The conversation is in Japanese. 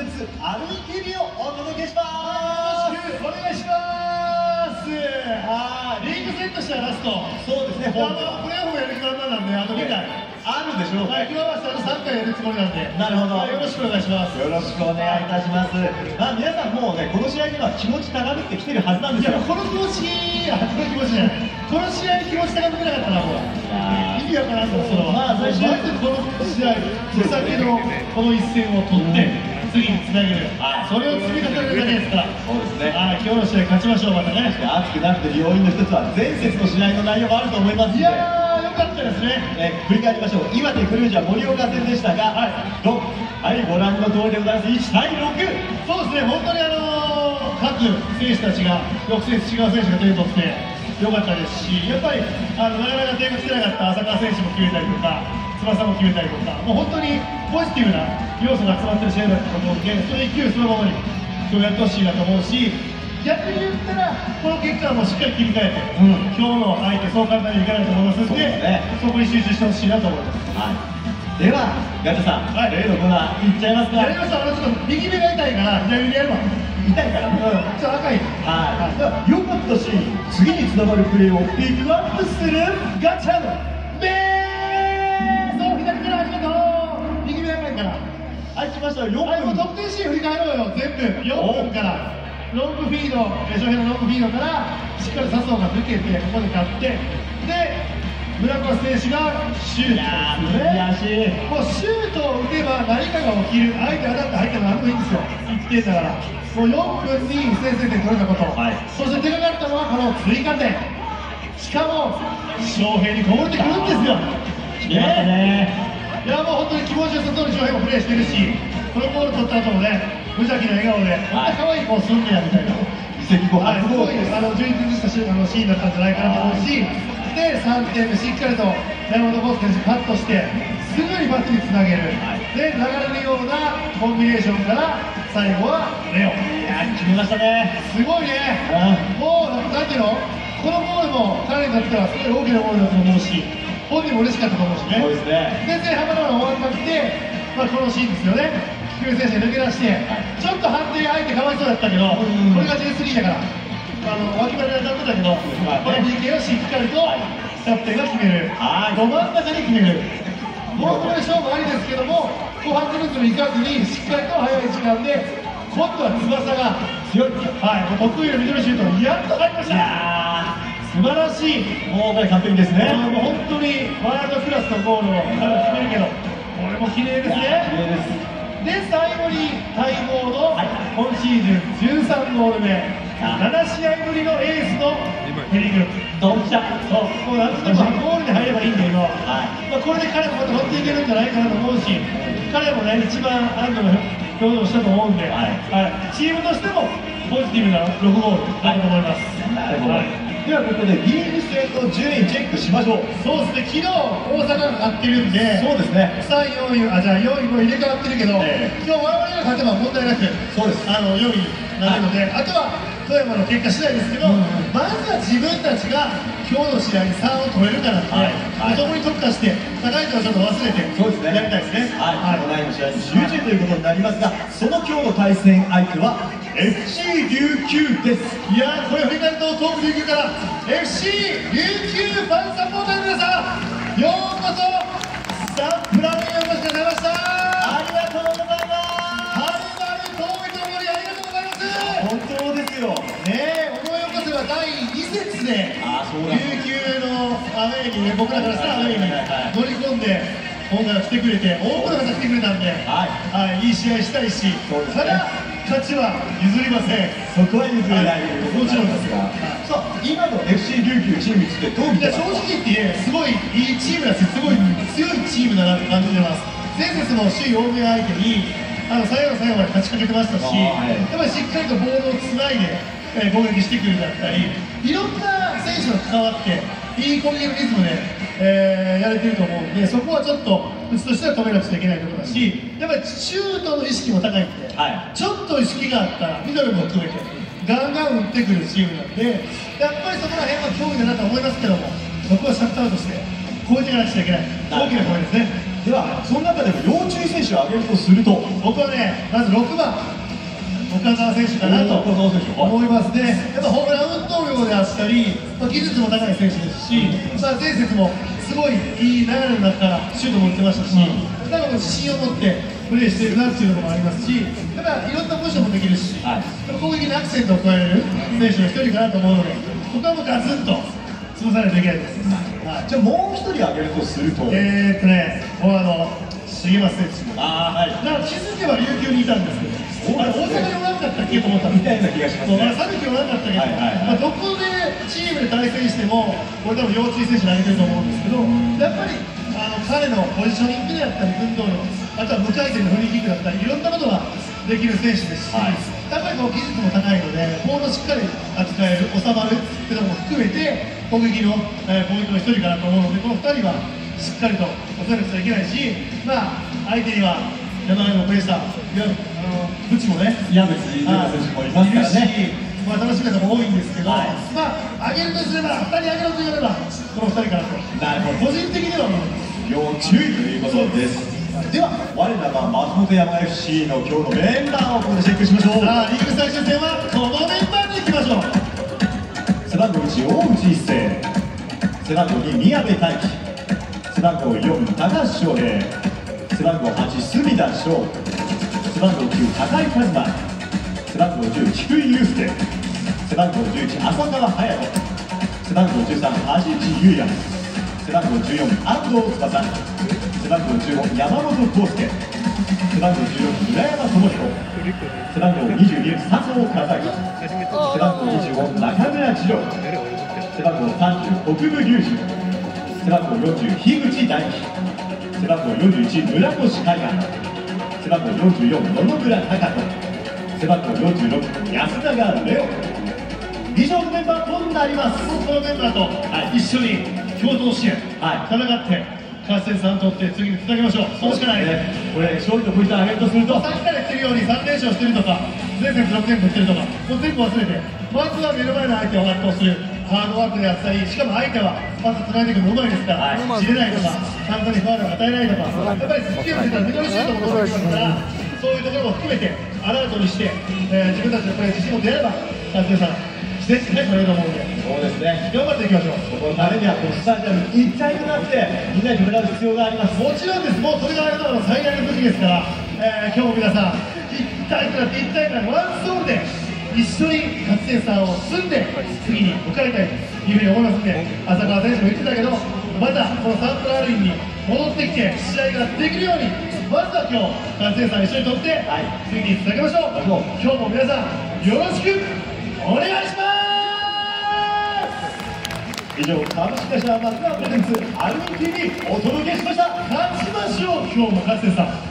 鉄アルイキビをお届けしますお願いします。あーリーグ戦としてはラストそうですね。あのプレーオフやる気満々なんであと2回あるでしょうはい、か今はあと3回やるつもりなんでなるほどはいよろしくお願いしますよろしくお願いいたします。まあ皆さんもうねこの試合には気持ち高ぶってきてるはずなんですよ。いやこの気持ちあこの気持ちじゃないこの試合気持ち高めてなかったなもう意味わからんからそのまあ最初マジでこの試合手先のこの一戦を取って次につなげる。はいそれを積み重ねるだけですから。そうですね。はい今日の試合勝ちましょうまたね。熱くなってる要因の一つは前節の試合の内容もあると思いますいやーよかったですね。え振り返りましょう。岩手クルージャー盛岡戦でしたが、はい、はいご覧の通りでございます。1対6そうですね。本当にあのー各選手たちが6選手違う選手が点を取ってよかったですしやっぱりあのなかなか点が取れなかった浅川選手も決めたりとか翼も決めたりとかもう本当にポジティブな要素が集まってる試合だったと思うのでその勢いそのままに今日やってほしいなと思うし逆に言ったらこの結果はもうしっかり切り替えて、うん。今日の相手そう簡単にいかないと思いますのでね。そこに集中してほしいなと思います。はい、ではガチャさん、はい。例のコーナーいっちゃいますか？やりましたあのちょっと右目が痛いから左目でやるわ痛いからねうん。ちょっと赤い。はい、では良かったシーン次につながるプレーをピックアップするガチャはい来ましたよ4はいもう分得点シーン振り返ろうよ全部4分からロングフィードえ翔平のロングフィードからしっかり笹生が抜けてここで勝ってで村越選手がシュート。いやーです右ねもうシュートを打てば何かが起きる相手当たって入っても何でもいいんですよ。1点だから。もう4分に先制点取れたこと、はい。そしてでかかったのはこの追加点。しかも翔平にこぼれてくるんですよ。ねいやもう本当に気持ちよさそうに翔平もプレーしてるしこのゴール取った後もね無邪気な笑顔でこんな可愛い子すんねやみたいな移籍後はい、す。ごいあの充実したシーンあのシーンだったんじゃないかなと思うし、で3点目しっかりと山本康選手カットしてすぐにパスにつなげる、はい。で流れるようなコンビネーションから最後はレオ。いやー決めましたね。すごいね。うもうなんていうの？このゴールも彼にとってはすごい大きなゴールだと思うし本人も嬉しかったと思うしね。そうですね。で前半まで終わったって、まあ、このシーンですよね。菊池選手が抜け出して、ちょっと判定相手かわいそうだったけど、うん。これが J3 だからあの脇腹で当たってたけど、この PK をしっかりとキャプテンが決める、はい。ど真ん中に決める。もうこれ勝負ありですけども後半ズルズルいかずにしっかりと早い時間で今度は翼が強い。はい、得意のミドルシュートやっと入りましいたや素晴らしいーもうこれ完璧ですね。もう本当にワールドクラスのゴールを彼は決めるけどこれも綺麗ですいやー綺ね麗です。で最後に待望のはい。今シーズン13ゴール目あ。7試合ぶりのエースのヘディング。ドンピシャ。そう。もうなんとかゴールで入ればいいんだけど、はい。まあ、これで彼もまた乗っていけるんじゃないかなと思うし彼もね一番安堵の表情をしたと思うんで、はい。はい。チームとしてもポジティブな6ゴールだと思います、はいではここでリーグ戦の順位チェックしましょう。そうですね、昨日大阪が勝ってるんで、そうですね。3、4位、あ、じゃあ4位、5位入れ替わってるけど、ええ。今日我々が勝てば問題なく、そうです。あの4位になるので、あとは富山の結果次第ですけど、うんまずは自分たちが今日の試合に3を取れるかなって、はい。はい。そこに特化して、高いとはちょっと忘れて、そうですね。やりたいですね。はい、この前の試合に集中ということになりますが、その今日の対戦相手は FC 琉球です。いやーこれ振り返ると東北琉球から FC 琉球ファンサポーターの皆さんようこそサンプラウンにお越しくださいましたありがとうございまはるばる遠いところにありがとうございますす。本当ですよ。ねえ思い起こせば第2節で琉球のアウェーにね僕らからしたらアウェーに乗り込んで今回は来てくれて多くの方来てくれたんで、はいはい、いい試合したいし、そうですねただ勝ちは譲りません。そこは譲れない。ということになりますが、はいさあ今の FC 琉球チームについてどう見てますか？正直言ってすごいいいチームだしすごい強いチームだなって感じてます。前節も首位欧米相手にあの最後の最後まで勝ちかけてましたし、はい。やっぱりしっかりとボールをつないで、えー攻撃してくるだったりいろんな選手が関わっていい攻撃のリズムで、えーやれてると思うんでそこはちょっとうちとしては止めなくちゃいけないところだしやっぱりシュートの意識も高いんで、はい。ちょっと意識があったらミドルも含めてガンガン打ってくるチームなんでやっぱりそこら辺は脅威だなと思いますけどもそこはシャットアウトして超えていかなくちゃいけない。大きな声ですね。ではその中でも要注意選手を挙げるとすると。僕はねまず6番岡澤選手かなと思いますね、やっぱホームラン運動量であったり、まあ、技術も高い選手ですし、まあ、前節もすごいいい流れの中からシュートも打ってましたし、多分自信を持ってプレーしているなっていうのもありますし、やっぱいろんなポジションもできるし、はい。攻撃にアクセントを加える選手の一人かなと思うので、僕はもうガツンと潰さないといけないです。はい。じゃあもう一人挙げるとすると。えーっとね、フォワード、重松選手。ああはい。だから気づけば琉球にいたんですけど、大阪におらんかったっけと思ったみたいな気がしますねまあ、讃岐おらんかったけど、はいはいはい。まあ、どこでチームで対戦しても、これ多分要注意選手投げてると思うんですけど、やっぱりあの彼のポジショニングであったり、運動量、あとは無回転のフリーキックだったり、いろんなことができる選手ですし、はい。やっぱりこう技術も高いので、ボールをしっかり扱える、収まるっていうのも含めて、攻撃の、えーポイントの一人かなと思うので、この2人はしっかりと抑えなくちゃいけないし、まあ、相手には山上のプレッシャー、いやあのブチもね、岩渕選手もいますからね。まあ、楽しみな方も多いんですけど、はい。まあ、上げるとすれば、2人上げろと言われれば、この2人かなと、なるほど。個人的には。要注意ということです。では我らが松本山 FC の今日のメンバーをここでチェックしましょう。さあ、リーグ最終戦はこのメンバーでいきましょう。背番号1大内一成背番号2宮部大輝。背番号4高橋翔平背番号8隅田翔背番号9高井和馬背番号10菊井祐介背番号11浅川隼人背番号13味地優也背番号14安藤翼背番号15山本康介背番号16村山智彦背番号22佐藤和明背番号25中村次郎背番号30国分隆二背番号40樋口大輝背番号41村越海岸背番号44野々村貴人背番号46安永レオ以上のメンバーとなりますこのメンバーとはい一緒に共同支援、はい戦って、勝ち点3取って次につなげましょう。そうしかないね。これ勝利のポイントを上げるとするとさっきから言ってるように3連勝してるとか、前節6点取ってるとか、もう全部忘れて、まずは目の前の相手を圧倒する、ハードワークであったり、しかも相手はまず繋いでいくのうまいですから、はい。知れないとか、簡単にファウルを与えないとか、やっぱりスキルを出たらミドルシュートすから、そういうところも含めて、アラートにして、えー自分たちのプレー自信を出れば、勝ち点3、自然に取れると思うので、そうですね。頑張っていきましょう。このためにはこのスタジアム一体となってみんなで戦う必要があります。もちろんです、もうそれがあれの最大の武器ですから、えー今日も皆さん、一体となって、一体となって、ワンストーンで一緒に勝ち点3を積んで、次に向かいたいというふうに思いますので、浅川選手も言ってたけど、またこのサントラーリンに戻ってきて、試合ができるように、まずは今日、勝ち点3一緒に取って、はい。次につなげましょう。今日も皆さん、よろしくお願いします。以上株式会社松川プレゼンツアルミ TV お届けしました。勝ちましょう。今日も勝ち点3